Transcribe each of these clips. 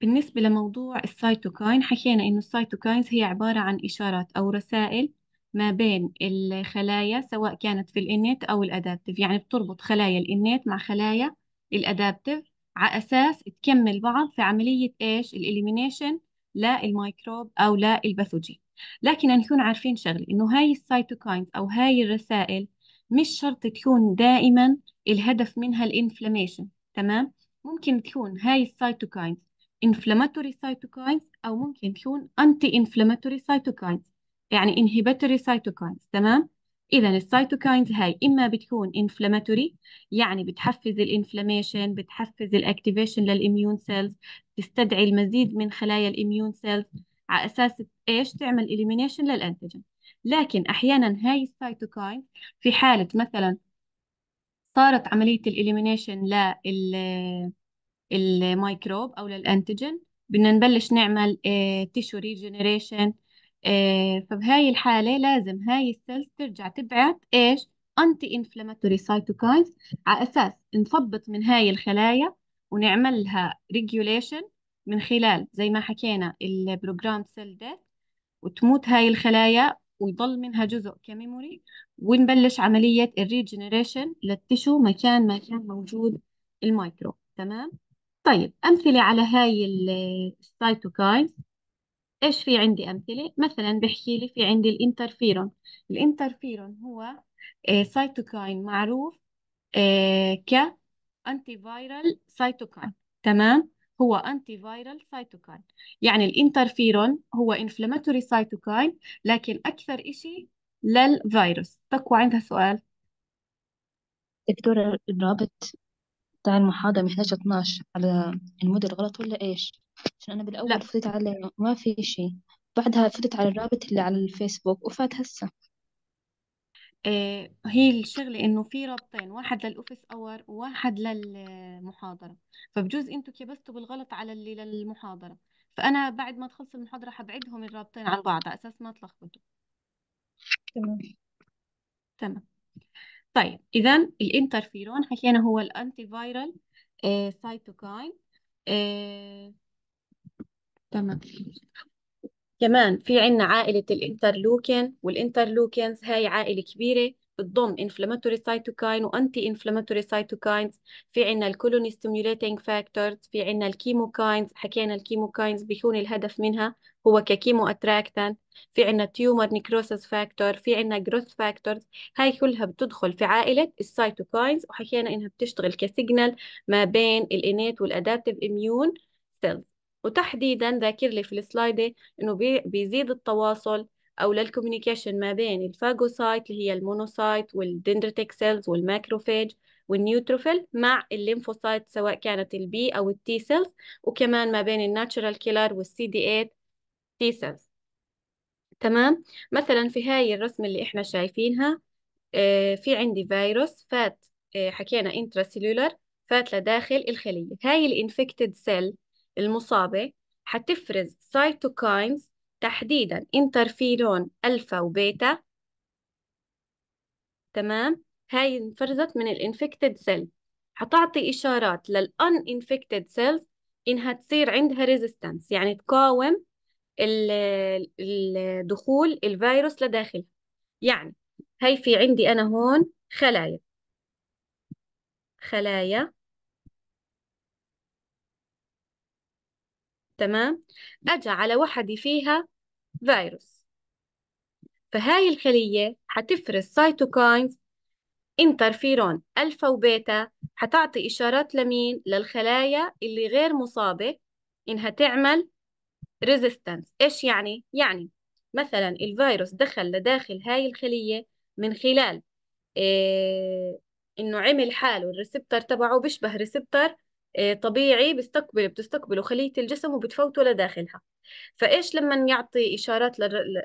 بالنسبة لموضوع ال cytokine حكينا إنه ال cytokines هي عبارة عن إشارات أو رسائل ما بين الخلايا سواء كانت في ال innate أو ال adaptive. يعني بتربط خلايا ال innate مع خلايا ال adaptive على أساس تكمل بعض في عملية إيش؟ ال elimination للميكروب أو لل pathogen. لكن نكون عارفين شغلة إنه هاي ال cytokines أو هاي الرسائل مش شرط تكون دائما الهدف منها ال inflammation تمام؟ ممكن تكون هاي ال cytokines inflammatory cytokines أو ممكن تكون anti inflammatory cytokines يعني inhibitory cytokines. تمام؟ إذا ال cytokines هاي إما بتكون inflammatory يعني بتحفز ال inflammation بتحفز ال activation لل immune cells تستدعي المزيد من خلايا ال immune cells على أساس إيش؟ تعمل elimination لل antigen لكن أحيانا هاي ال cytokine في حالة مثلا صارت عملية ال elimination لل الميكروب أو لل antigen. بدنا نبلش نعمل tissue regeneration فبهاي الحالة لازم هاي ال cells ترجع تبعت إيش؟ anti inflammatory cytokines على أساس نثبط من هاي الخلايا ونعمل لها regulation من خلال زي ما حكينا ال programmed cell death وتموت هاي الخلايا ويضل منها جزء ك memory. ونبلش عملية ال regeneration لل tissue مكان ما كان موجود الميكروب. تمام؟ طيب أمثلة على هاي ال cytokines إيش في عندي أمثلة؟ مثلا بحكي لي في عندي ال interferon. ال interferon هو cytokine معروف ك anti viral cytokine تمام؟ هو anti viral cytokine يعني الإنترفيرون هو inflammatory cytokine لكن أكثر إشي للفيروس. تقوى عندها سؤال؟ دكتورة الرابط. بتاع المحاضرة محتاجة 12 على ال Moodle غلط ولا إيش؟ عشان أنا لا. بالأول فتت عليه ما في شيء بعدها فتت على الرابط اللي على الفيسبوك وفات هسه. آه، هي الشغلة إنه في رابطين واحد لل office hour وواحد للمحاضرة. فبجوز أنتوا كبستوا بالغلط على اللي للمحاضرة. فأنا بعد ما تخلص المحاضرة حبعدهم الرابطين عن بعض على أساس ما تلخبطوا. تمام. تمام. طيب إذا الإنترفيرون حكينا هو ال anti viral آه، cytokine آه، تمام. كمان في عنا عائلة ال interleukin وال interleukins هاي عائلة كبيرة بتضم inflammatory cytokine و anti inflammatory cytokines. في عنا ال colony stimulating factors في عنا ال chemokines حكينا ال chemokines بيكون الهدف منها هو ك chemoattractant في عنا tumor necrosis factor في عنا growth factors هاي كلها بتدخل في عائلة ال cytokines وحكينا إنها بتشتغل ك signal ما بين ال innate وال adaptive immune cells وتحديدا ذاكر لي في ال slide إنه بي بيزيد التواصل أو لل communication ما بين ال phagocyte اللي هي ال monocyte وال dendritic cells وال macrophage وال neutrophil مع ال lymphocyte سواء كانت ال B أو ال T cells وكمان ما بين ال natural killer وال CD 8 T cells تمام؟ مثلا في هاي الرسمة اللي إحنا شايفينها آه، في عندي فيروس فات آه، حكينا intracellular فات لداخل الخلية. هاي ال infected cell المصابة حتفرز cytokines تحديدا interferon alpha و beta. تمام؟ هاي انفرزت من ال infected cell حتعطي إشارات لل uninfected cells إنها تصير عندها resistance يعني تقاوم دخول الفيروس لداخلها. يعني هي في عندي أنا هون خلايا. خلايا. تمام أجا على وحدة فيها فيروس فهاي الخلية حتفرز cytokines interferon alpha و beta حتعطي إشارات لمين؟ للخلايا اللي غير مصابة إنها تعمل resistance إيش يعني؟ يعني مثلا الفيروس دخل لداخل هاي الخلية من خلال إيه إنه عمل حاله ال receptor تبعه بيشبه receptor طبيعي بيستقبل بتستقبله خلية الجسم وبتفوته لداخلها فإيش لما يعطي إشارات.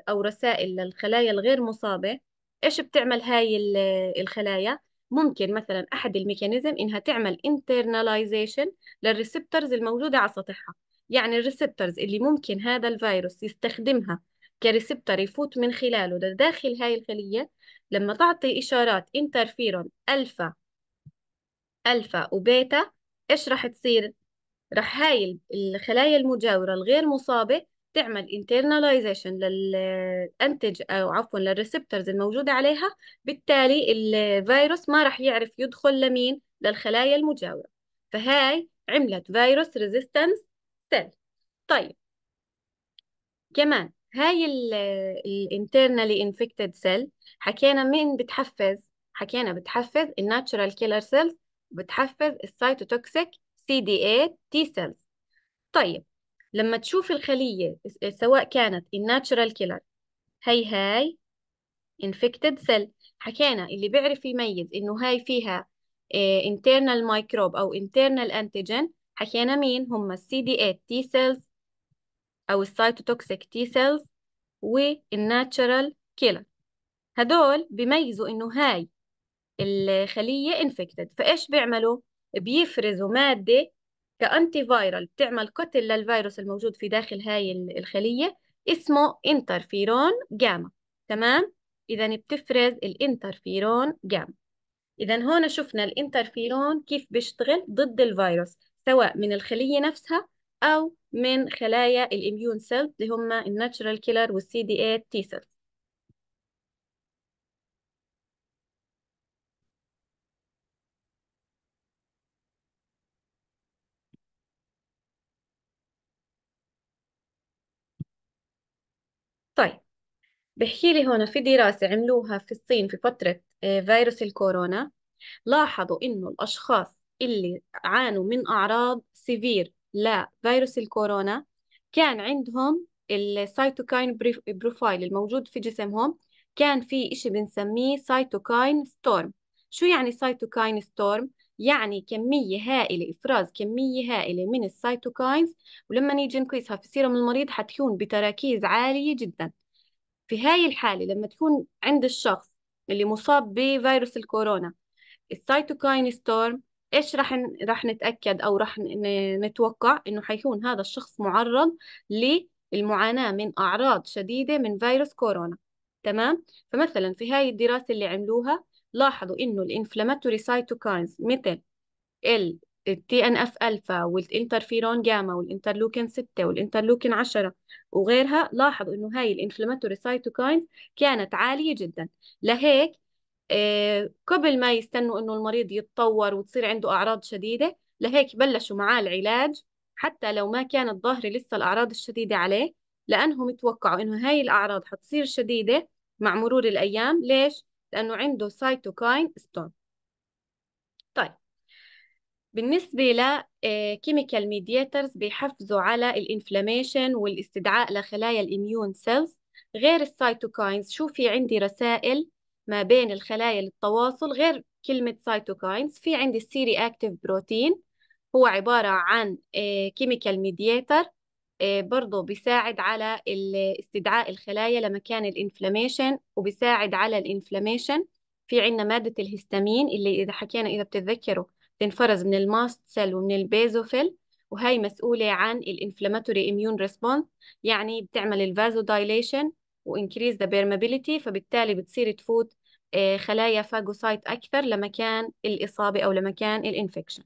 أو رسائل للخلايا الغير مصابة إيش بتعمل هاي الخلايا ممكن مثلا أحد ال mechanism إنها تعمل internalization لل receptors الموجودة على سطحها يعني ال receptors اللي ممكن هذا الفيروس يستخدمها ك receptor يفوت من خلاله لداخل هاي الخلية لما تعطي إشارات interferon alpha alpha و beta إيش راح تصير؟ راح هاي الخلايا المجاورة الغير مصابة تعمل internalization لل antig أو عفوا لل receptors الموجودة عليها بالتالي الفيروس ما راح يعرف يدخل لمين؟ للخلايا المجاورة. فهاي عملت virus resistance cell طيب. كمان هاي ال internally infected cell حكينا مين بتحفز؟ حكينا بتحفز ال natural killer cells بتحفز ال cytotoxic CD 8 T cells طيب لما تشوف الخلية سواء كانت ال natural killer هي هاي infected cell حكينا اللي بيعرف يميز إنه هاي فيها internal microbe أو internal antigen حكينا مين؟ هم السي دي 8 T cells أو ال cytotoxic T cells وال natural killer هدول بيميزوا إنه هاي الخلية infected فإيش بيعملوا؟ بيفرزوا مادة ك antiviral بتعمل قتل للفيروس الموجود في داخل هاي الخلية اسمه interferon gamma تمام؟ إذا بتفرز ال interferon gamma إذا هون شفنا الانترفيرون كيف بيشتغل ضد الفيروس سواء من الخلية نفسها أو من خلايا ال immune cells اللي هم ال natural killer وال CD 8 T cells طيب بحكي لي هون في دراسة عملوها في الصين في فترة آه، فيروس الكورونا لاحظوا إنه الأشخاص اللي عانوا من أعراض severe لفيروس الكورونا كان عندهم ال cytokine profile الموجود في جسمهم كان في إشي بنسميه cytokine storm شو يعني cytokine storm؟ يعني كمية هائلة إفراز كمية هائلة من ال cytokines ولما نيجي نقيسها في سيرم المريض حتكون بتراكيز عالية جدا. في هاي الحالة لما تكون عند الشخص اللي مصاب بفيروس الكورونا ال cytokine storm إيش راح راح نتأكد أو راح نتوقع إنه حيكون هذا الشخص معرض للمعاناة من أعراض شديدة من فيروس كورونا. تمام؟ فمثلا في هاي الدراسة اللي عملوها لاحظوا إنه ال inflammatory cytokines مثل ال TNF alpha وال interferon gamma وال interleukin 6 وال interleukin 10 وغيرها لاحظوا إنه هاي ال inflammatory cytokines كانت عالية جدا. لهيك آه، قبل ما يستنوا إنه المريض يتطور وتصير عنده أعراض شديدة لهيك بلشوا معاه العلاج حتى لو ما كانت ظاهرة لسه الأعراض الشديدة عليه لأنهم يتوقعوا إنه هاي الأعراض حتصير شديدة مع مرور الأيام. ليش؟ لأنه عنده cytokine storm طيب بالنسبة ل chemical mediators بيحفزوا على ال inflammation والاستدعاء لخلايا ال immune cells غير ال cytokines شو في عندي رسائل ما بين الخلايا للتواصل؟ غير كلمة cytokines في عندي ال C-reactive protein هو عبارة عن chemical mediator برضه بيساعد على استدعاء الخلايا لمكان ال inflammation وبيساعد على ال inflammation. في عندنا مادة الهستامين اللي إذا حكينا إذا بتتذكروا تنفرز من ال mast cell ومن ال basophil وهي مسؤولة عن ال inflammatory immune response يعني بتعمل ال vasodilation و increase the permeability فبالتالي بتصير تفوت آه، خلايا phagocyte أكثر لمكان الإصابة أو لمكان ال infection.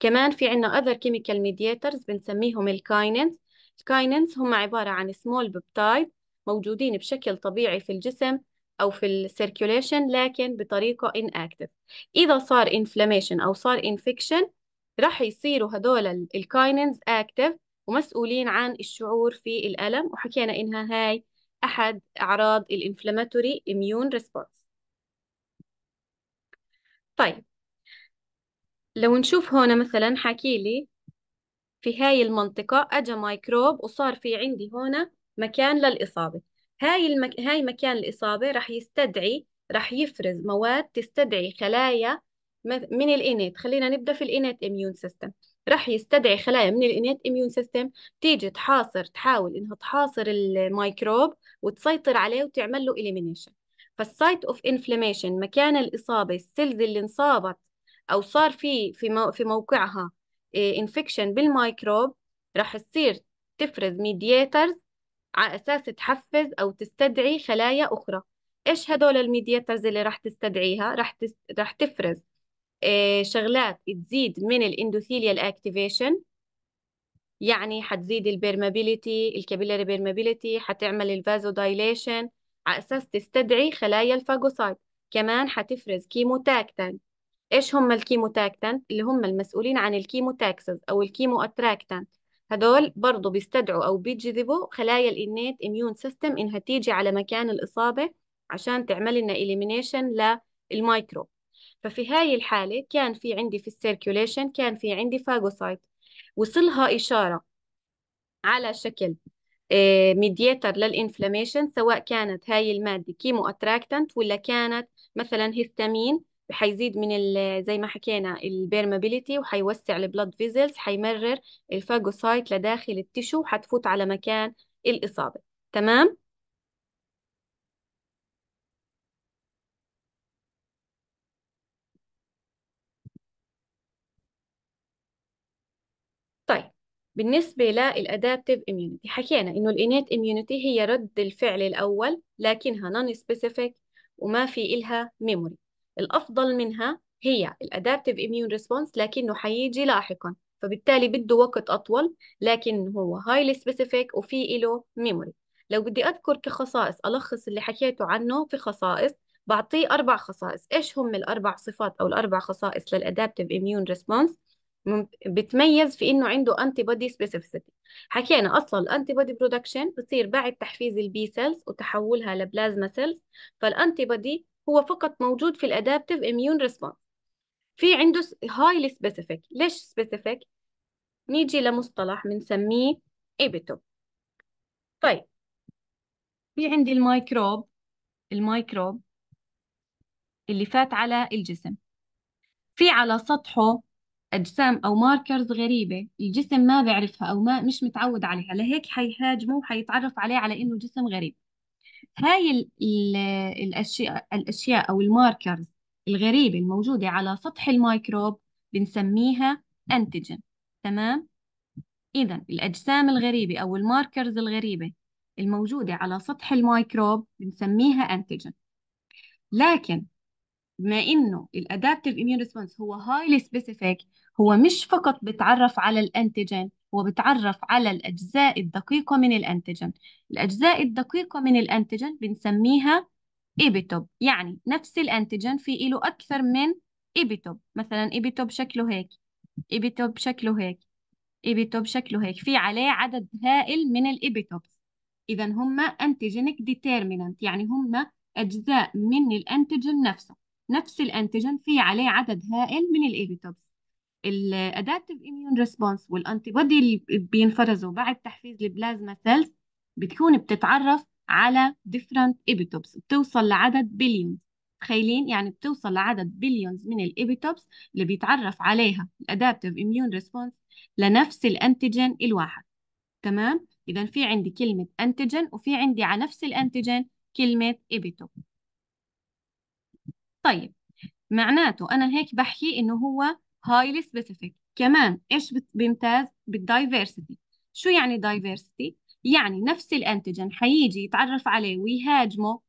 كمان في عنا other chemical mediators بنسميهم ال kinins ال kinins هم عبارة عن small peptide موجودين بشكل طبيعي في الجسم أو في ال circulation لكن بطريقة inactive. إذا صار inflammation أو صار infection راح يصيروا هدول ال kinins active ومسؤولين عن الشعور في الألم وحكينا إنها هاي أحد أعراض ال inflammatory immune response. طيب لو نشوف هنا مثلا حكي لي في هاي المنطقة أجا ميكروب وصار في عندي هنا مكان للإصابة. هاي المك... هاي مكان الإصابة راح يستدعي راح يفرز مواد تستدعي خلايا من ال innate خلينا نبدأ في ال innate immune system راح يستدعي خلايا من ال innate immune system تيجي تحاصر تحاول إنها تحاصر الميكروب وتسيطر عليه وتعمل له elimination فال site of inflammation مكان الإصابة ال cells اللي انصابت أو صار في في موقعها infection بالميكروب راح تصير تفرز mediators على أساس تحفز أو تستدعي خلايا أخرى. إيش هدول ال mediators اللي راح تستدعيها؟ راح تس... راح تفرز إيه شغلات تزيد من ال endothelial activation يعني حتزيد ال permeability ال capillary permeability حتعمل ال vasodilation على أساس تستدعي خلايا ال phagocyte. كمان حتفرز chemotactant إيش هم ال chemotactant اللي هم المسؤولين عن ال chemotaxis أو ال chemoattractant. هدول برضو بيستدعوا أو بيجذبوا خلايا ال innate immune system إنها تيجي على مكان الإصابة عشان تعمل لنا elimination لل micro ففي هاي الحالة كان في عندي في ال circulation كان في عندي phagocyte وصلها إشارة على شكل mediator لل inflammation سواء كانت هاي المادة chemoattractant ولا كانت مثلا هيستامين حيزيد من زي ما حكينا ال permeability وحيوسع ال blood vessels حيمرر ال phagocyte لداخل ال tissue حتفوت على مكان الإصابة. تمام؟ طيب بالنسبة لل adaptive immunity حكينا إنه ال innate immunity هي رد الفعل الأول لكنها non-specific وما في إلها memory الأفضل منها هي ال adaptive immune response لكنه حيجي لاحقا. فبالتالي بده وقت أطول لكن هو highly specific وفي إله memory لو بدي أذكر كخصائص ألخص اللي حكيته عنه في خصائص بعطيه أربع خصائص. إيش هم الأربع صفات أو الأربع خصائص لل adaptive immune response بتميز في إنه عنده antibody specificity حكينا أصلا ال antibody production بتصير بعد تحفيز ال B cells وتحولها ل plasma cells فال antibody هو فقط موجود في ال adaptive immune response في عنده highly specific ليش specific نيجي لمصطلح بنسميه epitope طيب. في عندي الميكروب الميكروب اللي فات على الجسم. في على سطحه أجسام أو markers غريبة. الجسم ما بيعرفها أو ما مش متعود عليها. لهيك حيهاجمه وحيتعرف عليه على إنه جسم غريب. هاي ال ال الأشياء الأشياء أو ال markers الغريبة الموجودة على سطح الميكروب بنسميها antigen تمام؟ إذا الأجسام الغريبة أو ال markers الغريبة الموجودة على سطح الميكروب بنسميها antigen لكن بما إنه ال adaptive immune response هو highly specific هو مش فقط بتعرف على ال antigen هو بتعرف على الأجزاء الدقيقة من ال antigen الأجزاء الدقيقة من ال antigen بنسميها epitope يعني نفس ال antigen في له أكثر من epitope. مثلا epitope شكله هيك epitope شكله هيك epitope شكله هيك. في عليه عدد هائل من ال epitopes. اذا هم antigenic determinant يعني هم أجزاء من ال antigen نفسه. نفس ال antigen في عليه عدد هائل من ال epitopes. ال adaptive immune response وال antibody اللي بينفرزوا بعد تحفيز ال plasma cells بتكون بتتعرف على different epitopes بتوصل لعدد billions تخيلين يعني بتوصل لعدد billions من ال epitopes اللي بيتعرف عليها ال adaptive immune response لنفس ال antigen الواحد. تمام؟ اذا في عندي كلمة antigen وفي عندي على نفس ال antigen كلمة epitope طيب معناته أنا هيك بحكي إنه هو highly specific. كمان إيش بيمتاز؟ بال diversity شو يعني diversity يعني نفس ال antigen حيجي يتعرف عليه ويهاجمه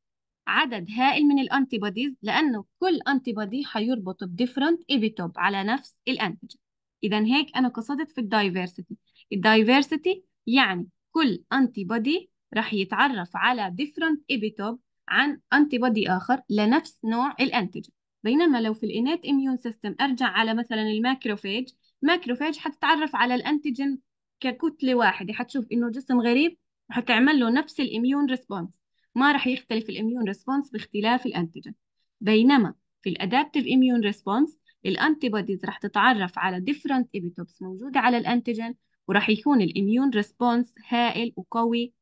عدد هائل من ال antibodies لأنه كل antibody حيربط ب different epitope على نفس ال antigen إذا هيك أنا قصدت في ال diversity ال diversity يعني كل antibody رح يتعرف على different epitope عن antibody آخر لنفس نوع ال antigen بينما لو في ال innate immune system أرجع على مثلا ال macrophage macrophage حتتعرف على ال antigen ككتلة واحدة حتشوف إنه جسم غريب وحتعمل له نفس ال immune response ما راح يختلف ال immune response باختلاف ال antigen. بينما في ال adaptive immune response ال antibodies راح تتعرف على different epitopes موجودة على ال antigen وراح يكون ال immune response هائل وقوي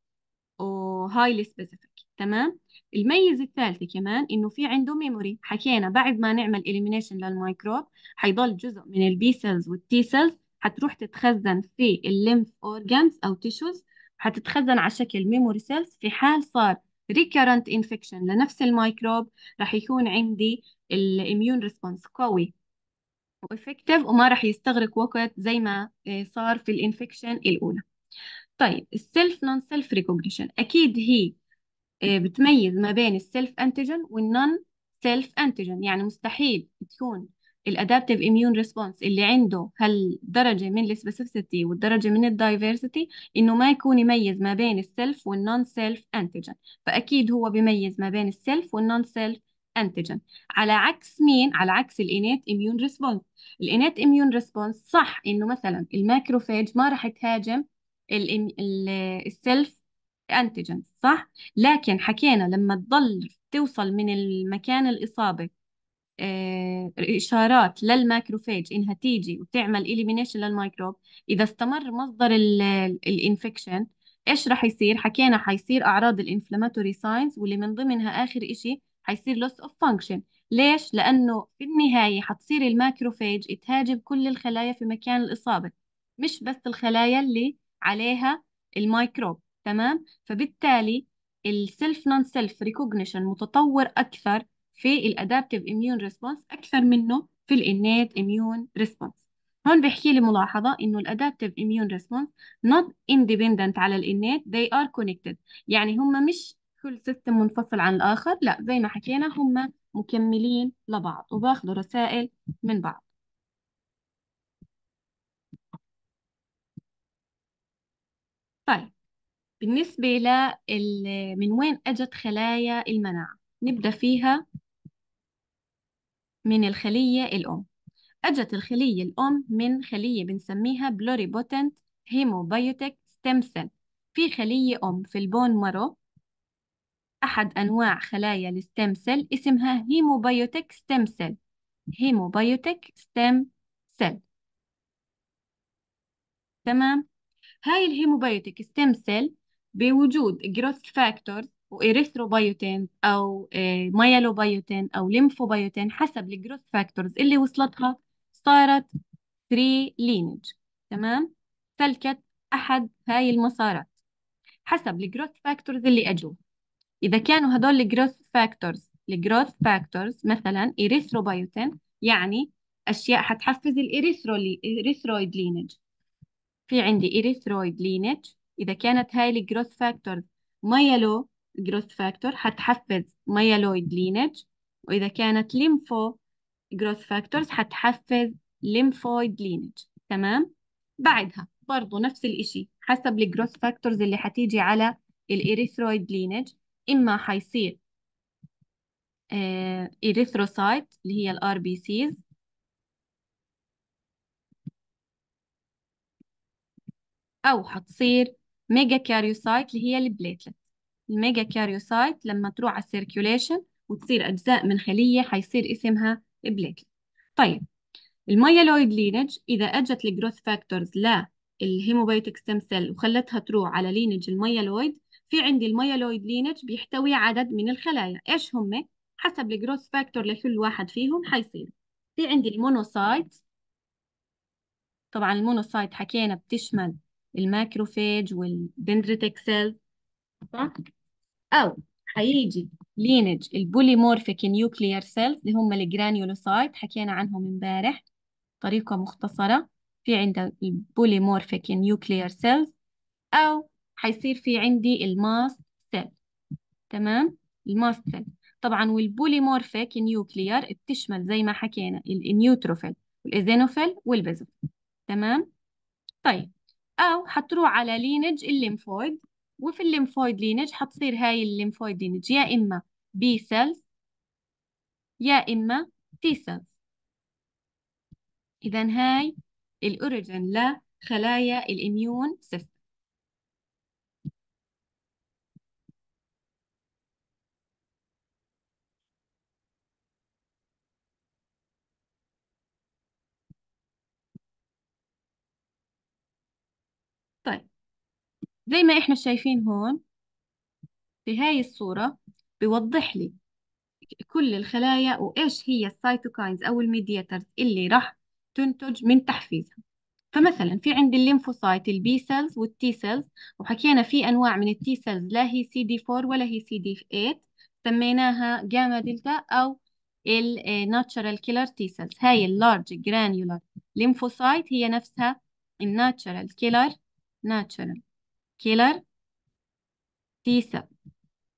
و highly specific تمام؟ الميزة الثالثة كمان إنه في عنده memory حكينا بعد ما نعمل elimination للميكروب حيضل جزء من ال B cells وال T cells حتروح تتخزن في ال lymph organs أو tissues حتتخزن على شكل memory cells في حال صار recurrent infection لنفس الميكروب راح يكون عندي ال immune response قوي و effective وما راح يستغرق وقت زي ما آه، صار في ال infection الأولى. طيب ال self non-self recognition أكيد هي آه، بتميز ما بين ال self antigen وال non self antigen يعني مستحيل تكون ال adaptive immune response اللي عنده هالدرجة من ال specificity والدرجة من ال diversity إنه ما يكون يميز ما بين ال self وال non-self antigen فأكيد هو بيميز ما بين ال self وال non-self antigen على عكس مين؟ على عكس ال innate immune response ال innate immune response صح إنه مثلا ال macrophage ما راح تهاجم ال self antigen صح لكن حكينا لما تضل توصل من المكان الإصابة آه، إشارات لل macrophage إنها تيجي وتعمل elimination للميكروب إذا استمر مصدر ال infection إيش رح يصير؟ حكينا حيصير أعراض ال inflammatory signs واللي من ضمنها آخر إشي حيصير loss of function ليش؟ لأنه في النهاية حتصير ال macrophage تهاجم كل الخلايا في مكان الإصابة مش بس الخلايا اللي عليها الميكروب تمام؟ فبالتالي ال self non-self recognition متطور أكثر في ال adaptive immune response أكثر منه في ال innate immune response هون بيحكي لي ملاحظة إنه ال adaptive immune response not independent على ال innate they are connected. يعني هم مش كل system منفصل عن الآخر لا زي ما حكينا هم مكملين لبعض وباخذوا رسائل من بعض. طيب بالنسبة ل من وين أجت خلايا المناعة؟ نبدأ فيها من الخلية الأم. أجت الخلية الأم من خلية بنسميها pluripotent hematopoietic stem cell في خلية أم في ال bone marrow أحد أنواع خلايا ال stem cell اسمها hematopoietic stem cell hematopoietic stem cell تمام؟ هاي ال hematopoietic stem cell بوجود growth factors و erythropoietin أو myelopoietin أو lymphopoietin حسب ال growth factors اللي وصلتها صارت 3 lineage تمام؟ سلكت أحد هاي المسارات حسب ال growth factors اللي أجوا. إذا كانوا هدول ال growth factors ال growth factors مثلا إريثروبيوتين يعني أشياء حتحفز ال erythroid lineage في عندي erythroid lineage إذا كانت هاي ال growth factors myelo growth factor حتحفز myeloid lineage وإذا كانت lympho growth factors حتحفز lymphoid lineage تمام؟ بعدها برضو نفس الإشي حسب ال growth factors اللي حتيجي على ال erythroid lineage إما حيصير erythrocyte آه، اللي هي RBCs أو حتصير megakaryocyte اللي هي ال platelet. ال megakaryocyte لما تروح على ال circulation وتصير أجزاء من خلية حيصير اسمها platelet. طيب ال myeloid lineage إذا أجت ال growth factors لل hematopoietic stem cell وخلتها تروح على lineage ال myeloid في عندي ال myeloid lineage بيحتوي عدد من الخلايا. إيش هم؟ حسب ال growth factor لكل واحد فيهم حيصير. في عندي ال monocyte. طبعا ال monocyte حكينا بتشمل ال macrophage وال dendritic cell صح؟ أو حيجي lineage ال polymorphic nuclear cells اللي هم ال granulocyte حكينا عنهم امبارح طريقة مختصرة في عندنا ال polymorphic nuclear cells. أو حيصير في عندي ال mast cell. تمام؟ ال mast cell. طبعا وال polymorphic nuclear بتشمل زي ما حكينا ال neutrophil وال eosinophil وال basophil. تمام؟ طيب. أو حتروح على lineage ال lymphoid وفي ال lymphoid lineage حتصير هاي ال lymphoid lineage يا إما B cells يا إما T cells إذا هاي ال origin لخلايا ال immune system طيب زي ما إحنا شايفين هون في هاي الصورة بيوضح لي كل الخلايا وإيش هي ال cytokines أو ال mediators اللي راح تنتج من تحفيزها. فمثلا في عندي ال lymphocyte ال B cells وال T cells وحكينا في أنواع من ال T cells لا هي سي دي 4 ولا هي سي دي 8 سميناها gamma delta أو ال natural killer T cells هاي ال large granular lymphocyte هي نفسها ال natural killer natural killer T cell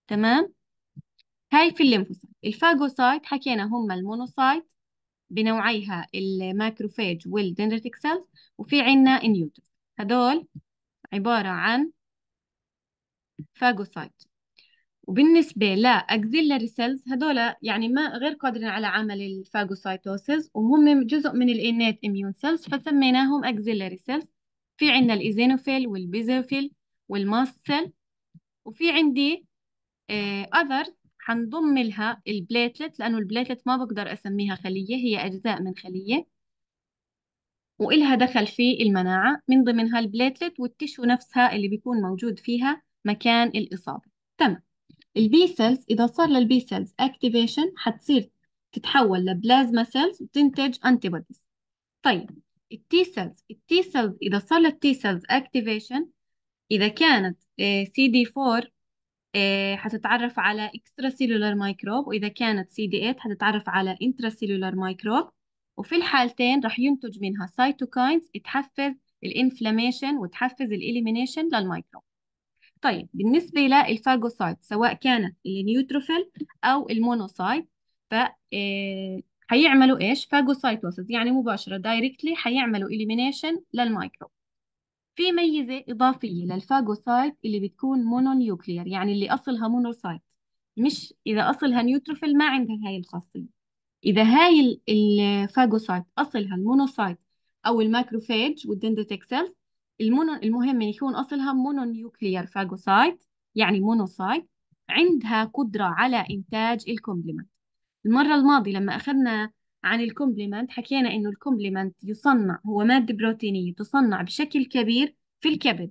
تمام؟ هاي في ال lymphocyte. ال phagocyte حكينا هم ال monocyte بنوعيها ال macrophage وال dendritic cells وفي عنا ال neutrophil هدول عبارة عن phagocyte. وبالنسبة ل auxiliary cells هدول يعني ما غير قادرين على عمل ال phagocytosis وهم جزء من ال innate immune cells فسميناهم auxiliary cells في عنا ال eosinophil وال basophil وال mast cell وفي عندي other آه حنضم لها ال platelet لأنه ال platelet ما بقدر أسميها خلية هي أجزاء من خلية. وإلها دخل في المناعة من ضمنها ال platelet وال tissue نفسها اللي بيكون موجود فيها مكان الإصابة. تمام. ال B cells إذا صار لل B cells activation حتصير تتحول ل plasma cells وتنتج antibodies طيب ال T cells ال T cells إذا صار لل T cells activation إذا كانت سي دي 4 حتتعرف على extracellular microbe وإذا كانت سي دي 8 حتتعرف على intracellular microbe وفي الحالتين رح ينتج منها cytokines تحفز ال inflammation وتحفز ال elimination للميكروب. طيب بالنسبة لل phagocyte سواء كانت ال neutrophil أو ال monocyte ف حيعملوا آه، إيش؟ phagocytosis يعني مباشرة directly حيعملوا elimination للميكروب. في ميزة إضافية لل phagocyte اللي بتكون mononuclear يعني اللي أصلها monocyte مش إذا أصلها neutrophil ما عندها هاي الخاصية. إذا هاي ال phagocyte أصلها ال monocyte أو ال macrophage وال dendritic cells ال mono المهم يكون أصلها mononuclear phagocyte يعني monocyte عندها قدرة على إنتاج ال complement المرة الماضية لما أخذنا عن ال complement حكينا إنه ال complement يصنع هو مادة بروتينية تصنع بشكل كبير في الكبد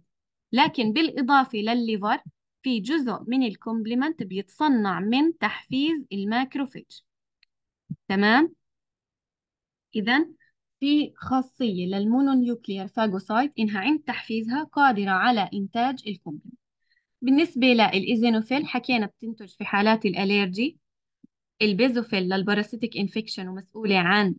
لكن بالإضافة للل liver في جزء من ال complement بيتصنع من تحفيز ال macrophage تمام؟ إذا في خاصية لل mononuclear phagocyte إنها عند تحفيزها قادرة على إنتاج ال complement بالنسبة لل eosinophil حكينا بتنتج في حالات ال allergy. ال basophil لل parasitic infection ومسؤولة عن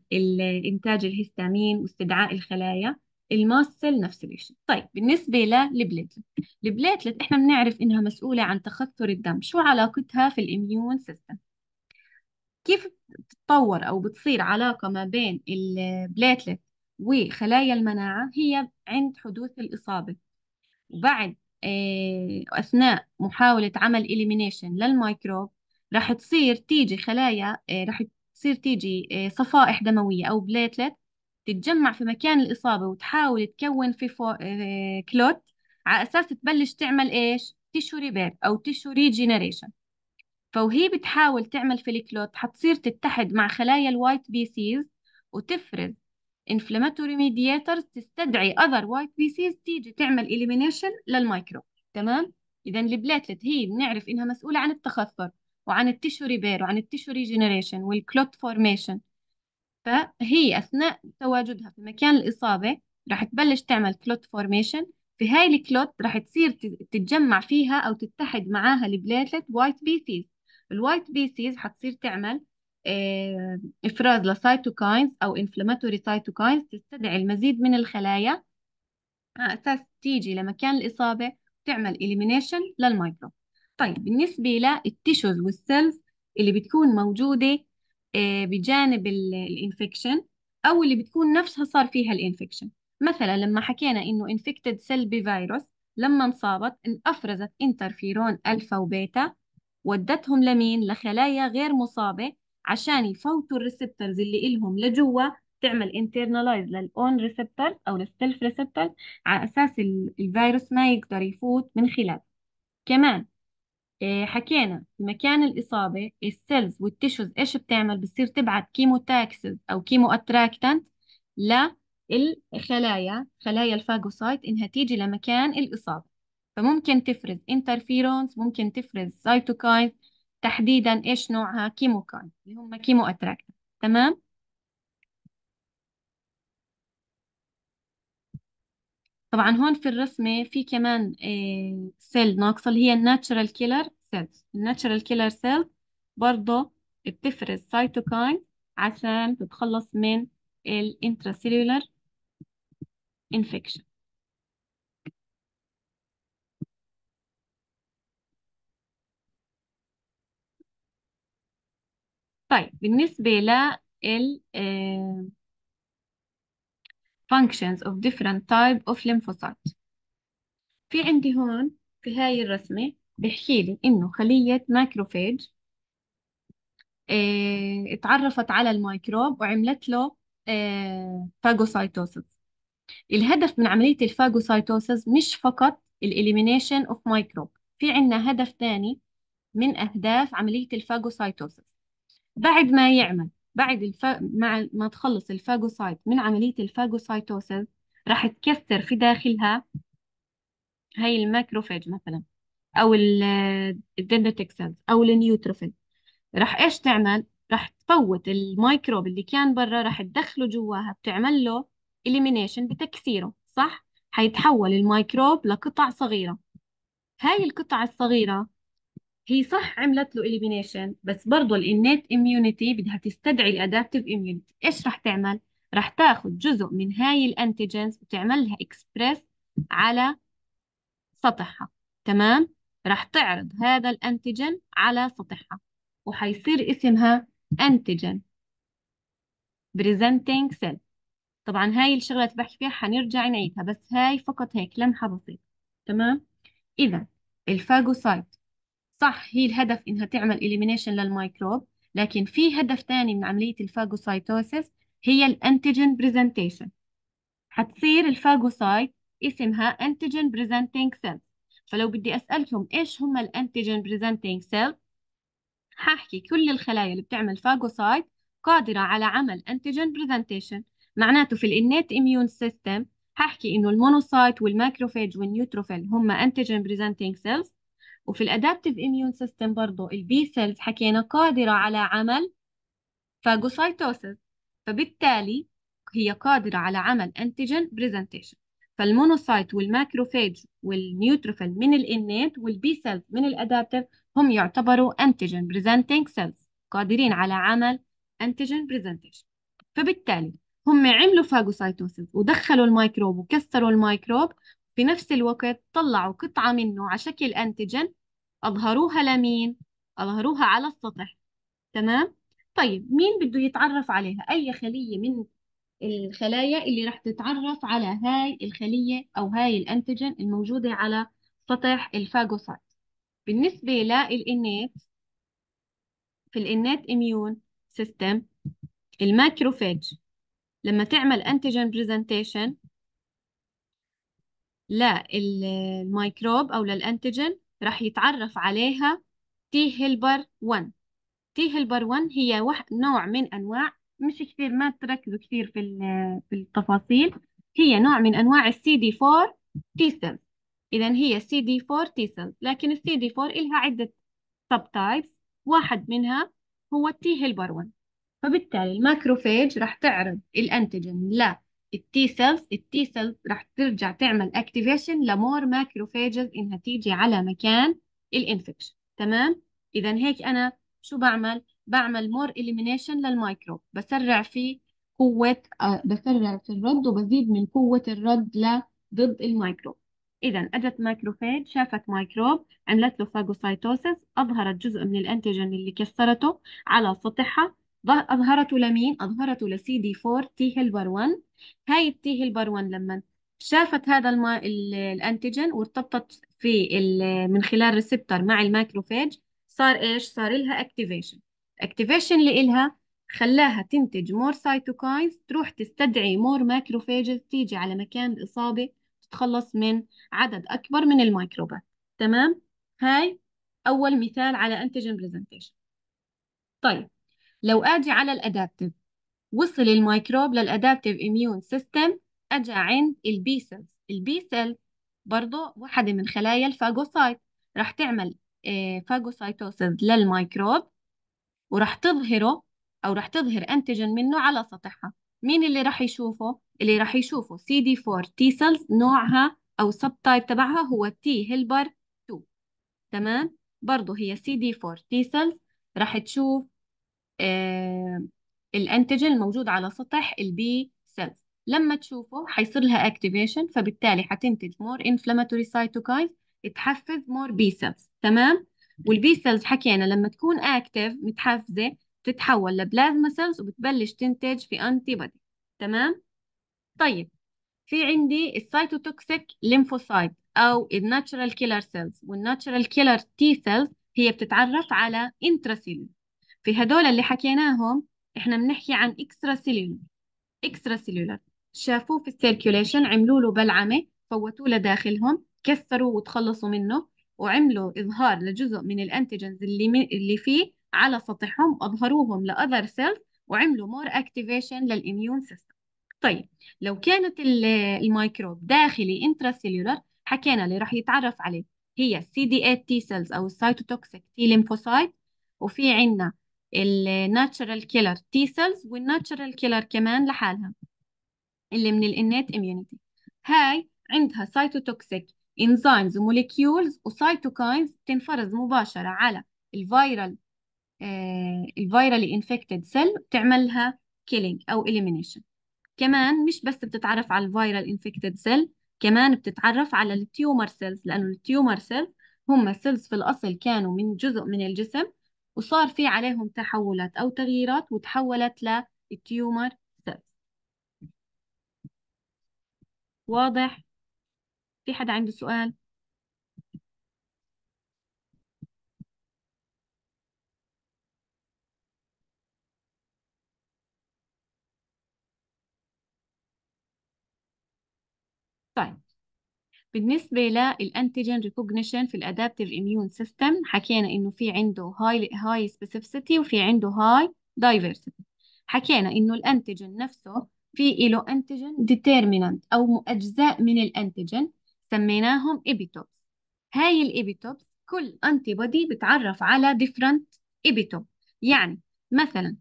إنتاج الهستامين واستدعاء الخلايا ال mast cell نفس الشيء طيب بالنسبة لل platelet. ال platelet إحنا بنعرف إنها مسؤولة عن تخثر الدم. شو علاقتها في ال immune system؟ كيف بتتطور أو بتصير علاقة ما بين ال platelet وخلايا المناعة؟ هي عند حدوث الإصابة. وبعد آه، أثناء محاولة عمل elimination للميكروب راح تصير تيجي خلايا آه، راح تصير تيجي آه، صفائح دموية أو platelet تتجمع في مكان الإصابة وتحاول تكون في clot على أساس تبلش تعمل إيش؟ tissue repair أو tissue regeneration فهي بتحاول تعمل هاي ال clot حتصير تتحد مع خلايا ال white BCs وتفرز. Inflammatory mediators تستدعي other white BCs تيجي تعمل elimination للميكروب تمام؟ إذا ال platelet هي بنعرف إنها مسؤولة عن التخثر. وعن ال tissue repair وعن ال tissue regeneration وال clot formation. فهي أثناء تواجدها في مكان الإصابة راح تبلش تعمل clot formation. في هاي ال clot راح تصير تتجمع فيها أو تتحد معاها ال platelet white BCs. ال white BCs حتصير تعمل آه، إفراز ل cytokines أو inflammatory cytokines تستدعي المزيد من الخلايا على أساس تيجي لمكان الإصابة وتعمل elimination للميكروب طيب بالنسبة لل tissues وال cells اللي بتكون موجودة آه، بجانب ال infection أو اللي بتكون نفسها صار فيها ال infection. مثلا لما حكينا إنه infected cell بفيروس لما انصابت أفرزت interferon alpha و beta ودتهم لمين؟ لخلايا غير مصابة عشان يفوتوا ال receptors اللي إلهم لجوا تعمل internalize لل own receptor أو لل self receptor على أساس الفيروس ما يقدر يفوت من خلال كمان حكينا في مكان الإصابة ال cells وال tissues إيش بتعمل؟ بتصير تبعت chemotaxis أو chemoattractant للخلايا خلايا ال phagocyte إنها تيجي لمكان الإصابة. فممكن تفرز interferons ممكن تفرز cytokine تحديدا إيش نوعها؟ chemokine اللي هم chemoattractant تمام؟ طبعا هون في الرسمة في كمان cell آه، ناقصة اللي هي ال natural killer cells ال natural killer cells برضه بتفرز cytokine عشان تتخلص من ال intracellular infection طيب بالنسبة ال functions of different type of lymphocytes. في عندي هون في هاي الرسمة بحكي لي إنه خلية macrophage آه اتعرفت على الميكروب وعملت له آه phagocytosis. الهدف من عملية ال phagocytosis مش فقط ال elimination of microbe في عنا هدف ثاني من أهداف عملية ال phagocytosis. بعد ما يعمل بعد الف... مع ما تخلص ال phagocyte من عملية ال phagocytosis راح تكسر في داخلها هاي ال macrophage مثلا أو ال dendritic cells أو ال neutrophil راح إيش تعمل؟ راح تفوت الميكروب اللي كان برا راح تدخله جواها بتعمل له elimination بتكسيره صح؟ حيتحول الميكروب لقطع صغيرة هاي القطع الصغيرة هي صح عملت له إليمينيشن بس برضه ال innate immunity بدها تستدعي ال adaptive immunity إيش راح تعمل؟ راح تاخذ جزء من هاي ال antigens وتعملها إكسبريس على سطحها تمام؟ راح تعرض هذا ال antigen على سطحها وحيصير اسمها antigen presenting cell طبعا هاي الشغلة اللي بحكي فيها حنرجع نعيدها بس هاي فقط هيك لمحة بسيطة تمام؟ إذا ال phagocyte صح هي الهدف إنها تعمل elimination للميكروب. لكن في هدف ثاني من عملية ال phagocytosis هي ال antigen presentation حتصير ال phagocyte اسمها antigen presenting cell فلو بدي أسألكم إيش هم ال antigen presenting cell حاحكي كل الخلايا اللي بتعمل phagocyte قادرة على عمل antigen presentation معناته في ال innate immune system حاحكي إنه ال monocyte وال macrophage وال neutrophil هم antigen presenting cells وفي ال adaptive immune system برضه ال B cells حكينا قادرة على عمل phagocytosis فبالتالي هي قادرة على عمل antigen presentation فال monocyte وال macrophage وال neutrophil من ال innate وال B cells من ال adaptive هم يعتبروا antigen presenting cells قادرين على عمل antigen presentation فبالتالي هم عملوا phagocytosis ودخلوا الميكروب وكسروا الميكروب في نفس الوقت طلعوا قطعة منه على شكل antigen أظهروها لمين؟ أظهروها على السطح تمام؟ طيب مين بده يتعرف عليها؟ أي خلية من الخلايا اللي راح تتعرف على هاي الخلية أو هاي ال antigen الموجودة على سطح ال phagocyte بالنسبة لل innate في ال innate immune system ال macrophage لما تعمل antigen presentation للميكروب أو لل antigen راح يتعرف عليها T helper 1 T helper 1 هي نوع من أنواع مش كثير ما تركزوا كثير في في التفاصيل. هي نوع من أنواع ال CD4 T cells إذا هي CD4 T cells لكن ال CD4 إلها عدة subtypes واحد منها هو ال T helper 1 فبالتالي ال macrophage راح تعرض ال antigen لا ال T cells ال T cells رح ترجع تعمل activation ل more macrophages إنها تيجي على مكان ال infection تمام؟ اذا هيك أنا شو بعمل؟ بعمل more elimination للميكروب. بسرع في قوة آه بسرع في الرد وبزيد من قوة الرد ضد الميكروب. إذا أجت macrophage شافت ميكروب عملت له phagocytosis أظهرت جزء من ال antigen اللي كسرته على سطحها. أظهرته لمين؟ أظهرته ل CD4 T helper 1 هاي ال T helper 1 لما شافت هذا الما... ال antigen وارتبطت في من خلال receptor مع ال macrophage صار إيش؟ صار لها activation activation اللي إلها خلاها تنتج more cytokines تروح تستدعي more macrophages تيجي على مكان الإصابة تتخلص من عدد أكبر من الميكروبات تمام؟ هاي أول مثال على antigen presentation طيب لو آجي على ال adaptive وصل الميكروب لل adaptive immune system اجى عند ال B cells ال B cell برضه واحدة من خلايا ال phagocyte. راح تعمل phagocytosis آه، للميكروب وراح تظهره أو راح تظهر antigen منه على سطحها. مين اللي راح يشوفه؟ اللي راح يشوفه CD4 T cells نوعها أو subtype تبعها هو T helper 2 تمام؟ برضه هي CD4 T cells راح تشوف ال antigen الموجود على سطح ال B cells لما تشوفه حيصير لها activation فبالتالي حتنتج more inflammatory cytokines تحفز more B cells تمام؟ وال B cells حكينا لما تكون active متحفزة بتتحول ل plasma cells وبتبلش تنتج في antibody تمام؟ طيب في عندي ال cytotoxic lymphocyte أو ال natural killer cells وال natural killer T cells هي بتتعرف على intracellular في هدول اللي حكيناهم إحنا بنحكي عن extracellular extracellular شافوه في ال circulation عملوا له بلعمة فوتوه لداخلهم كسروا وتخلصوا منه وعملوا إظهار لجزء من ال antigens اللي اللي فيه على سطحهم أظهروهم ل other cells وعملوا more activation لل immune system طيب لو كانت الميكروب داخلي intracellular حكينا اللي راح يتعرف عليه هي CD8 T cells أو ال cytotoxic T lymphocyte وفي عندنا ال natural killer T cells وال natural killer كمان لحالها اللي من ال innate immunity هاي عندها cytotoxic enzymes و molecules و cytokines تنفرز مباشرة على ال viral آه ال virally infected cell بتعملها killing أو elimination كمان مش بس بتتعرف على ال viral infected cell كمان بتتعرف على ال tumor cells لأنه ال tumor cells هم cells في الأصل كانوا من جزء من الجسم وصار في عليهم تحولات أو تغييرات وتحولت لل tumor cells. واضح؟ في حدا عنده سؤال طيب بالنسبة لل antigen recognition في ال adaptive immune system حكينا إنه في عنده هاي high specificity وفي عنده high diversity حكينا إنه ال antigen نفسه في له antigen determinant أو أجزاء من ال antigen سميناهم epitopes هاي ال epitopes كل antibody بتعرف على different epitope يعني مثلا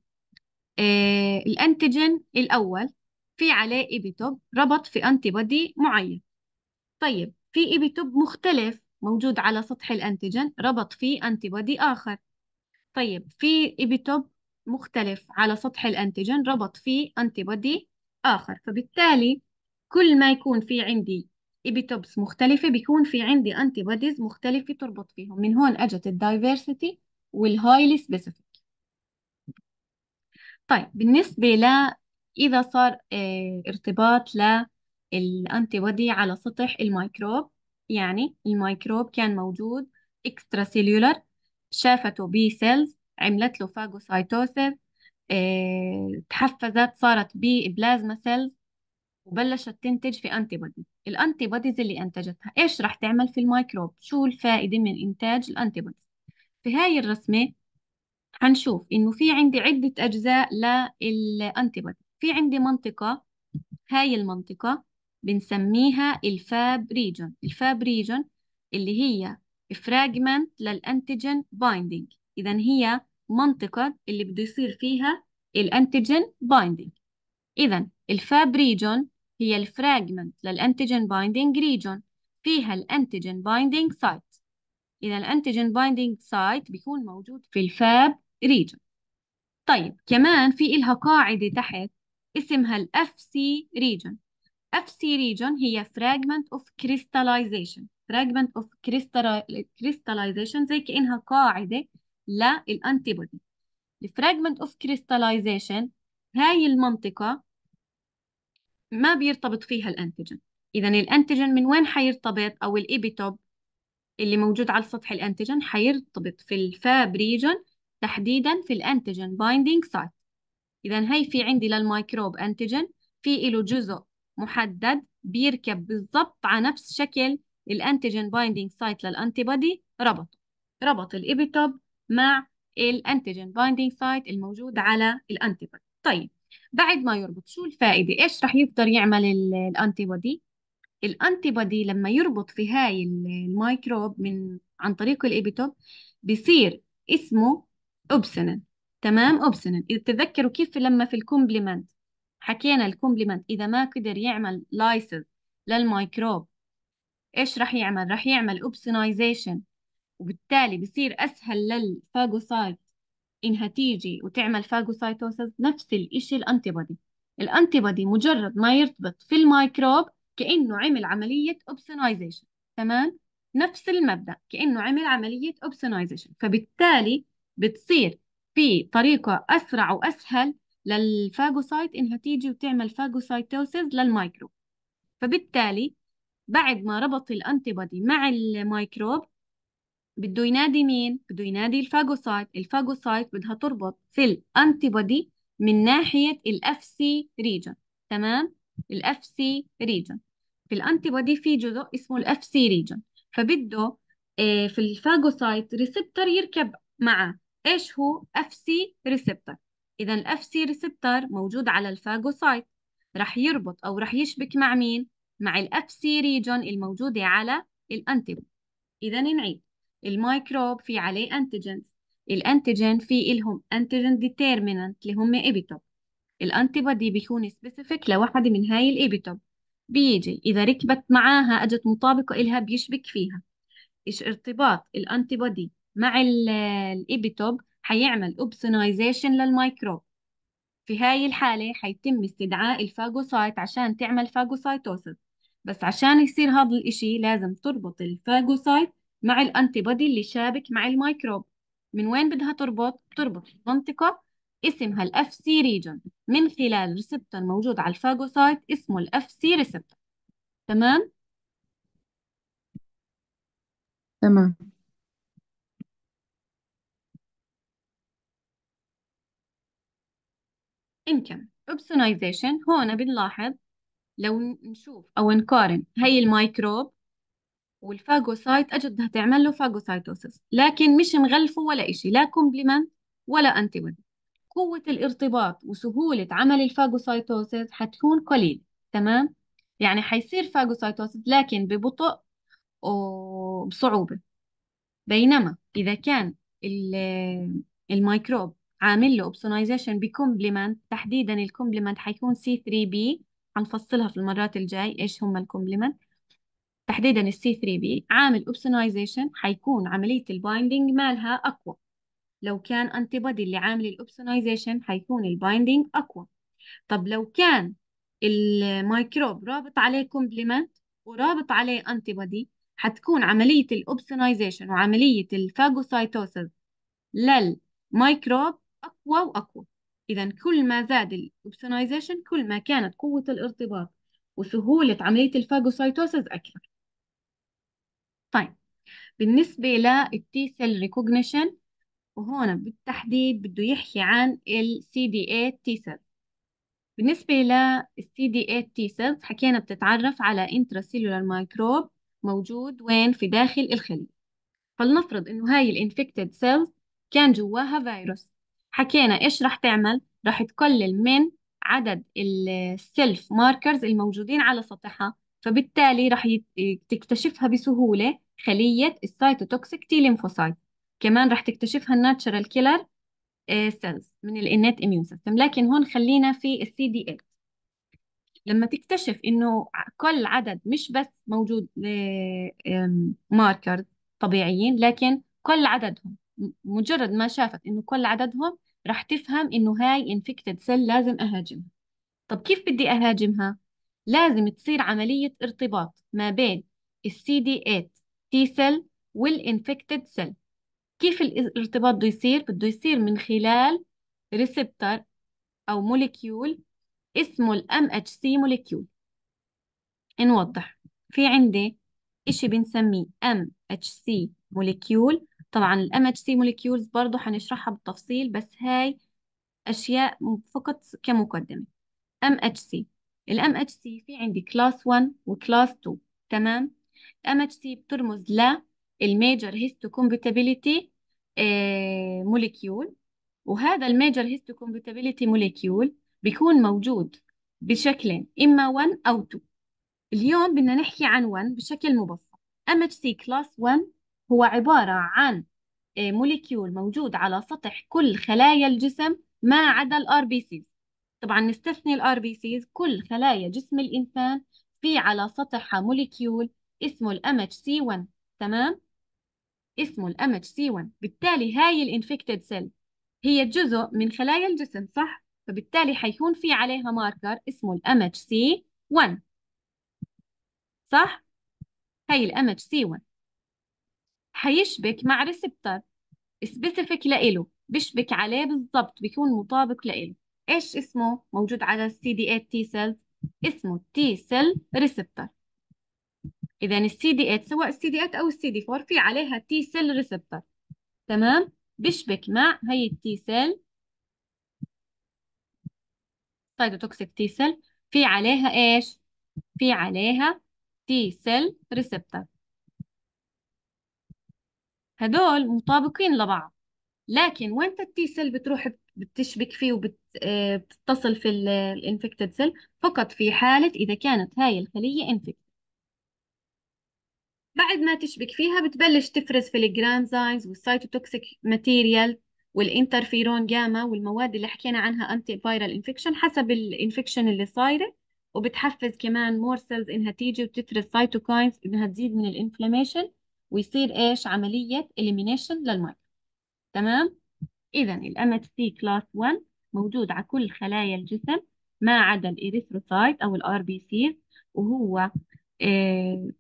آه ال antigen الأول في عليه epitope ربط في antibody معين. طيب في epitope مختلف موجود على سطح ال antigen ربط فيه antibody آخر. طيب في epitope مختلف على سطح ال antigen ربط فيه antibody آخر. فبالتالي كل ما يكون في عندي epitopes مختلفة بيكون في عندي antibodies مختلفة تربط فيهم. من هون أجت ال diversity وال highly specific. طيب بالنسبة ل إذا صار آه ارتباط لل antibody على سطح الميكروب. يعني الميكروب كان موجود extracellular شافته B cells عملت له phagocytosis آه تحفزت صارت B plasma cells وبلشت تنتج في antibodies ال antibodies اللي أنتجتها إيش راح تعمل في الميكروب؟ شو الفائدة من إنتاج ال antibodies في هاي الرسمة حنشوف إنه في عندي عدة أجزاء لل antibody في عندي منطقة هاي المنطقة بنسميها ال Fab region ال Fab region اللي هي fragment لل antigen binding اذا هي منطقة اللي بده يصير فيها ال antigen binding اذا ال Fab region هي ال fragment لل antigen binding region فيها ال antigen binding site إذا ال antigen binding site بيكون موجود في ال Fab region طيب كمان في إلها قاعدة تحت اسمها ال Fc region C region هي fragment of crystallization. fragment of crystallization زي كأنها قاعدة لل antibody ال fragment of crystallization هاي المنطقة ما بيرتبط فيها ال antigen اذا ال antigen من وين حيرتبط؟ أو ال epitope اللي موجود على سطح ال antigen حيرتبط في ال Fab region تحديدا في ال antigen binding site اذا هي في عندي للميكروب antigen في له جزء محدد بيركب بالضبط على نفس شكل ال antigen binding site لل antibody ربط ربط ال epitope مع ال antigen binding site الموجود على ال antibody طيب بعد ما يربط شو الفائدة؟ إيش رح يقدر يعمل ال antibody ال antibody لما يربط في هاي الميكروب من عن طريق ال epitope بصير اسمه opsonin تمام؟ opsonin إذا تذكروا كيف لما في ال complement حكينا ال complement إذا ما قدر يعمل lysis للميكروب إيش رح يعمل؟ رح يعمل opsonization وبالتالي بصير أسهل لل phagocyte إنها تيجي وتعمل phagocytosis نفس الإشي ال antibody ال antibody مجرد ما يرتبط في الميكروب كأنه عمل عملية opsonization تمام؟ نفس المبدأ كأنه عمل عملية opsonization فبالتالي بتصير في طريقة أسرع وأسهل لل phagocyte إنها تيجي وتعمل phagocytosis للميكروب فبالتالي بعد ما ربط ال antibody مع الميكروب بده ينادي مين؟ بده ينادي ال phagocyte. ال phagocyte بدها تربط في ال antibody من ناحية ال Fc region تمام؟ ال Fc region في ال antibody في جزء اسمه ال Fc region فبده آه، في ال phagocyte receptor يركب معه. إيش هو Fc receptor إذا ال Fc receptor موجود على ال phagocyte. رح يربط أو رح يشبك مع مين؟ مع ال Fc region الموجودة على ال antibody إذا نعيد. الميكروب في عليه antigens ال antigen في لهم antigen determinant اللي هم epitope ال antibody بيكون specific لوحده من هاي ال epitope بيجي. إذا ركبت معاها أجت مطابقة إلها بيشبك فيها. إيش ارتباط ال antibody مع ال epitope حيعمل opsonization للميكروب في هاي الحالة حيتم استدعاء ال phagocyte عشان تعمل phagocytosis بس عشان يصير هذا الإشي لازم تربط ال phagocyte مع ال antibody اللي شابك مع الميكروب من وين بدها تربط؟ بتربط منطقة اسمها ال Fc region من خلال receptor موجود على ال phagocyte اسمه ال Fc receptor تمام؟ تمام. إنكم opsonization هون بنلاحظ لو نشوف أو نقارن. هي الميكروب وال phagocyte أجت بدها تعمل له phagocytosis لكن مش مغلفه ولا إشي لا complement ولا antibody قوة الارتباط وسهولة عمل ال phagocytosis حتكون قليل. تمام؟ يعني حيصير phagocytosis لكن ببطء وبصعوبة. بينما إذا كان الميكروب عامل له opsonization ب complement تحديدا ال complement حيكون C 3 b حنفصلها في المرات الجاي. إيش هم ال complement تحديدا ال C 3 b عامل opsonization حيكون عملية ال binding مالها أقوى. لو كان antibody اللي عامل ال opsonization حيكون ال binding أقوى. طب لو كان الميكروب رابط عليه complement ورابط عليه antibody حتكون عملية ال opsonization وعملية ال phagocytosis للميكروب أقوى وأقوى. إذا كل ما زاد ال opsonization كل ما كانت قوة الارتباط وسهولة عملية ال phagocytosis أكثر. طيب بالنسبة لل T cell recognition وهون بالتحديد بده يحكي عن ال CD8 T cell بالنسبة لل CD8 T cells حكينا بتتعرف على intracellular microbe موجود وين؟ في داخل الخلية. فلنفرض إنه هاي ال infected cells كان جواها فيروس حكينا إيش رح تعمل؟ رح تقلل من عدد ال self markers الموجودين على سطحها فبالتالي رح تكتشفها بسهولة خلية ال cytotoxic T lymphocyte كمان رح تكتشفها ال natural killer cells من ال innate immune system لكن هون خلينا في السي دي 8 لما تكتشف إنه قل عدد مش بس موجود markers طبيعيين لكن قل عددهم مجرد ما شافت إنه قل عددهم راح تفهم إنه هاي infected cell لازم أهاجمها. طب كيف بدي أهاجمها؟ لازم تصير عملية ارتباط ما بين السي دي 8 T cell وال infected cell كيف الارتباط بده يصير؟ بده يصير من خلال receptor أو molecule اسمه ال MHC molecule نوضح. في عندي إشي بنسميه MHC molecule طبعا ال MHC molecules برضو حنشرحها بالتفصيل بس هاي أشياء فقط كمقدمة. MHC ال MHC في عندي class 1 و class 2 تمام؟ MHC بترمز ل ال major histocompatibility molecule وهذا ال major histocompatibility molecule بيكون موجود بشكلين إما 1 أو 2 اليوم بدنا نحكي عن 1 بشكل مبسط. MHC class 1 هو عبارة عن molecule موجود على سطح كل خلايا الجسم ما عدا ال RBCs طبعا نستثني ال RBCs كل خلايا جسم الإنسان في على سطحها molecule اسمه ال MHC 1 تمام؟ اسمه ال MHC 1 بالتالي هاي ال infected cell هي جزء من خلايا الجسم صح؟ فبالتالي حيكون في عليها marker اسمه ال MHC 1 صح؟ هي ال MHC 1 حيشبك مع receptor specific لإله بيشبك عليه بالضبط بيكون مطابق لإله. إيش اسمه؟ موجود على السي دي 8 T cells اسمه T cell receptor اذا السي دي 8 سواء السي دي 8 أو السي دي 4 في عليها T cell receptor تمام؟ بيشبك مع هي ال T cell cytotoxic T cell في عليها إيش؟ في عليها T cell receptor هدول مطابقين لبعض. لكن وين ال T cell بتروح بتشبك فيه وبتتصل في ال infected cell فقط في حالة إذا كانت هاي الخلية infected بعد ما تشبك فيها بتبلش تفرز في ال granzymes وال cytotoxic material وال interferon gamma والمواد اللي حكينا عنها antiviral infection حسب ال infection اللي صايرة. وبتحفز كمان more cells إنها تيجي وتفرز cytokines إنها تزيد من ال inflammation ويصير إيش عملية elimination للمرض تمام؟ اذا HC class 1 موجود على كل خلايا الجسم ما عدا ال erythrocyte أو ال RBC وهو آه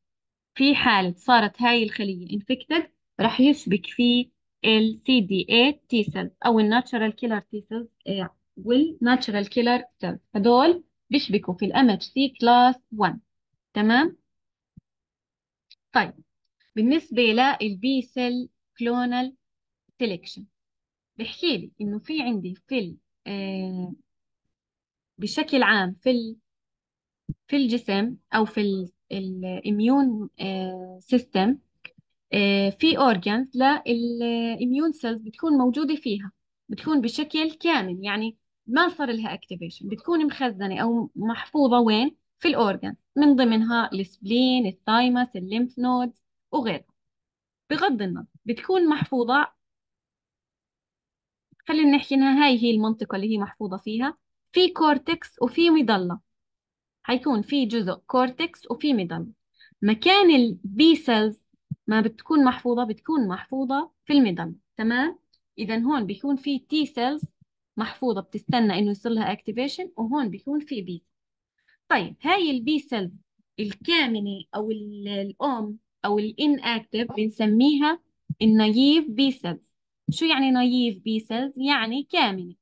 في حالة صارت هاي الخلية infected راح يشبك فيه ال CD8 T cells أو ال natural killer T cells وال natural killer cells. هدول بيشبكوا في ال MHC class 1 تمام؟ طيب. بالنسبة لل B cell clonal selection بحكي لي إنه في عندي في ال آه بشكل عام في ال في الجسم أو في ال immune system آه، في organs لل immune cells بتكون موجودة فيها. بتكون بشكل كامل يعني ما صار لها activation بتكون مخزنة أو محفوظة وين؟ في الاورجان من ضمنها السبلين الثايمس الليمف نودز وغيرها بغض النظر بتكون محفوظة. خلينا نحكي إنها هاي هي المنطقة اللي هي محفوظة فيها. في cortex وفي medulla. حيكون في جزء cortex وفي medulla مكان ال B cells ما بتكون محفوظة بتكون محفوظة في ال medulla تمام؟ إذا هون بيكون في T cells محفوظة بتستنى إنه يصير لها activation وهون بيكون في B طيب هاي ال B cells الكامنة أو ال un أو active بنسميها ال naive B cells شو يعني naive B cells يعني كامنة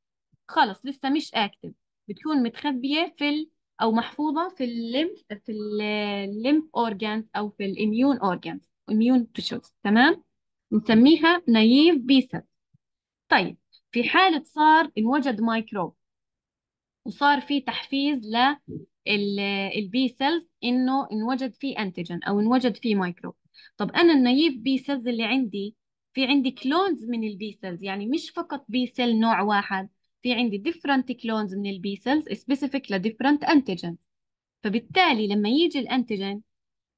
خلص لسه مش active بتكون متخبية في ال أو محفوظة في ال lymph في ال lymph organs أو في ال immune organs immune tissues تمام؟ نسميها naive B طيب في حالة صار إنوجد مايكروب وصار في تحفيز لل B cells إنه انوجد فيه antigen أو انوجد فيه مايكروب طب أنا ال naive B cells اللي عندي في عندي clones من ال B cells يعني مش فقط B cell نوع واحد في عندي different clones من ال B cells specific ل different antigens فبالتالي لما يجي ال antigen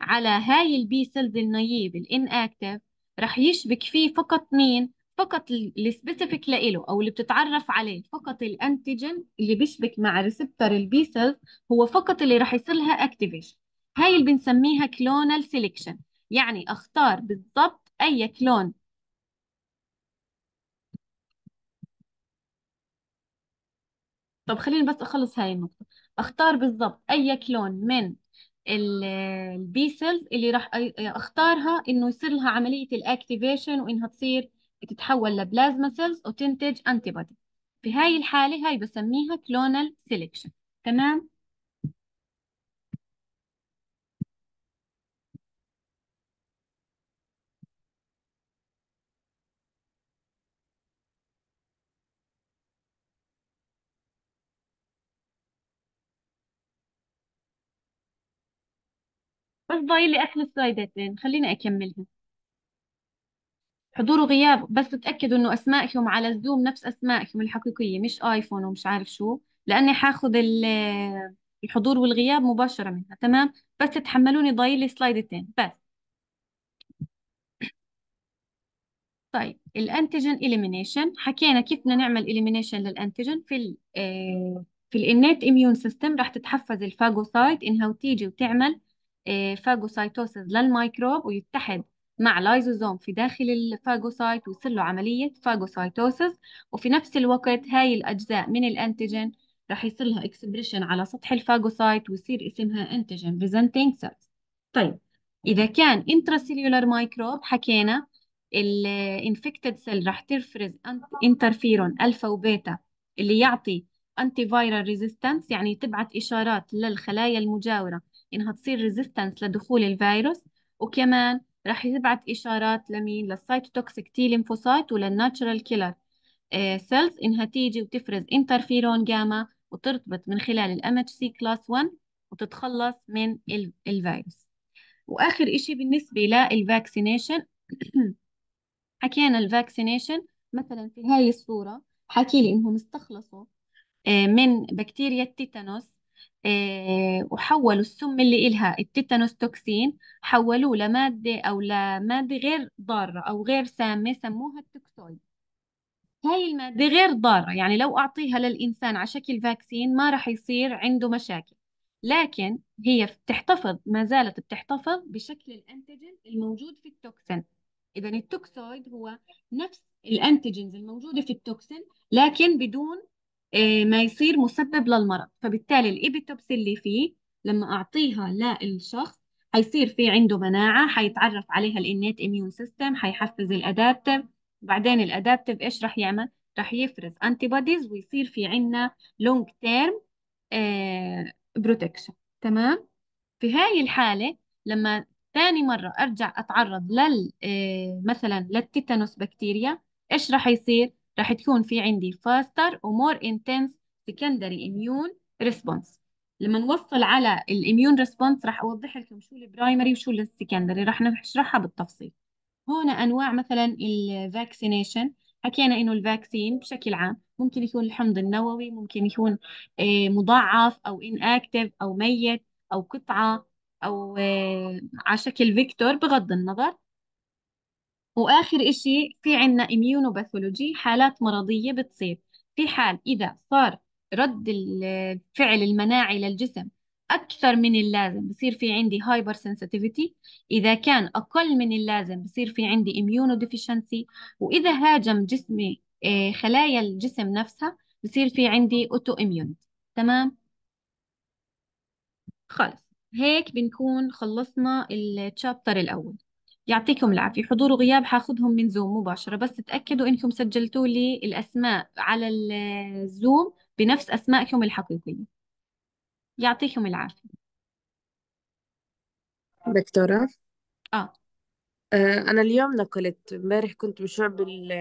على هاي ال B cells ال naive ال inactive راح يشبك فيه فقط مين؟ فقط ال specific لإله أو اللي بتتعرف عليه فقط ال antigen اللي بيشبك مع receptor ال B cells هو فقط اللي راح يصير لها activation هاي اللي بنسميها clonal selection يعني أختار بالضبط أي clone طب خليني بس أخلص هاي النقطة. أختار بالضبط أي clone من ال B cells اللي راح أختارها إنه يصير لها عملية ال activation وإنها تصير تتحول ل plasma cells وتنتج antibody في هاي الحالة هاي بسميها clonal selection تمام؟ بس ضايل لي آخر السلايدتين خليني أكملها. حضور وغياب بس تأكدوا إنه أسمائكم على الزوم نفس أسمائكم الحقيقية مش آيفون ومش عارف شو. لأني حاخذ الحضور والغياب مباشرة منها تمام؟ بس تتحملوني ضايل لي slideتين بس. طيب ال antigen elimination. حكينا كيف بدنا نعمل elimination لل antigen. في آه، في ال innate immune system راح تتحفز ال phagocyte إنها تيجي وتعمل phagocytosis للميكروب ويتحد مع لايزوزوم في داخل ال phagocyte ويصير له عملية phagocytosis. وفي نفس الوقت هاي الأجزاء من ال antigen راح يصير لها expression على سطح ال phagocyte ويصير اسمها antigen presenting cells طيب إذا كان intracellular microbe حكينا ال infected cell راح تفرز interferon alpha و beta اللي يعطي antiviral resistance يعني تبعت إشارات للخلايا المجاورة إنها تصير resistance لدخول الفيروس. وكمان راح يبعت إشارات لمين؟ لل cytotoxic T lymphocyte ولل natural killer cells إنها تيجي وتفرز interferon gamma وترتبط من خلال ال MHC class 1 وتتخلص من الفيروس وآخر شيء بالنسبة لل vaccination حكينا ال vaccination مثلا في هاي الصورة حكي لي إنهم استخلصوا آه، من بكتيريا ال tetanus آه، وحولوا السم اللي إلها ال tetanus toxin حولوه لمادة أو لمادة غير ضارة أو غير سامة سموها ال toxoid. هاي المادة غير ضارة يعني لو أعطيها للإنسان على شكل vaccine ما راح يصير عنده مشاكل. لكن هي بتحتفظ ما زالت بتحتفظ بشكل ال antigen الموجود في ال toxin. إذا ال toxoid هو نفس ال antigens الموجودة في ال toxin لكن بدون ما يصير مسبب للمرض فبالتالي ال epitopes اللي فيه لما أعطيها للشخص حيصير في عنده مناعة حيتعرف عليها ال innate immune system حيحفز ال adaptive بعدين ال adaptive إيش راح يعمل؟ راح يفرز antibodies ويصير في عنا long term protection تمام؟ في هاي الحالة لما ثاني مرة أرجع أتعرض لل آه، مثلا لل tetanus بكتيريا إيش راح يصير؟ راح تكون في عندي faster و more intense secondary immune response. لما نوصل على ال immune response راح أوضح لكم شو ال primary وشو ال secondary راح نشرحها بالتفصيل. هون أنواع مثلا ال vaccination حكينا إنه ال vaccine بشكل عام ممكن يكون الحمض النووي ممكن يكون آه، مضعف أو inactive أو ميت أو قطعة أو آه، على شكل vector بغض النظر. وآخر إشي في عنا immunopathology حالات مرضية بتصير في حال إذا صار رد الفعل المناعي للجسم أكثر من اللازم بصير في عندي hypersensitivity إذا كان أقل من اللازم بصير في عندي immunodeficiency وإذا هاجم جسمي آه، خلايا الجسم نفسها بصير في عندي autoimmune تمام؟ خلص هيك بنكون خلصنا ال chapter الأول. يعطيكم العافية. حضور وغياب حاخذهم من زوم مباشرة. بس تأكدوا إنكم سجلتوا لي الأسماء على الزوم بنفس أسمائكم الحقيقية. يعطيكم العافية. دكتورة آه. آه، أنا اليوم نقلت امبارح كنت مشروع بال